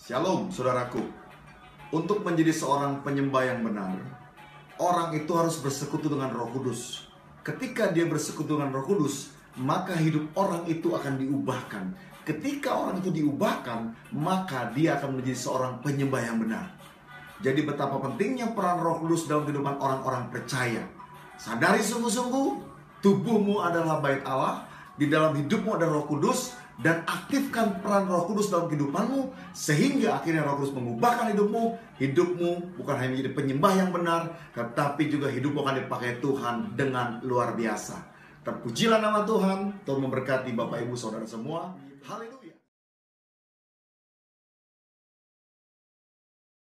Shalom, saudaraku. Untuk menjadi seorang penyembah yang benar, orang itu harus bersekutu dengan Roh Kudus. Ketika dia bersekutu dengan Roh Kudus, maka hidup orang itu akan diubahkan. Ketika orang itu diubahkan, maka dia akan menjadi seorang penyembah yang benar. Jadi betapa pentingnya peran Roh Kudus dalam kehidupan orang-orang percaya. Sadari sungguh-sungguh, tubuhmu adalah bait Allah, di dalam hidupmu ada Roh Kudus, dan aktifkan peran Roh Kudus dalam kehidupanmu sehingga akhirnya Roh Kudus mengubahkan hidupmu. Hidupmu bukan hanya menjadi penyembah yang benar, tetapi juga hidupmu akan dipakai Tuhan dengan luar biasa. Terpujilah nama Tuhan, Tuhan memberkati Bapak Ibu Saudara semua. Haleluya.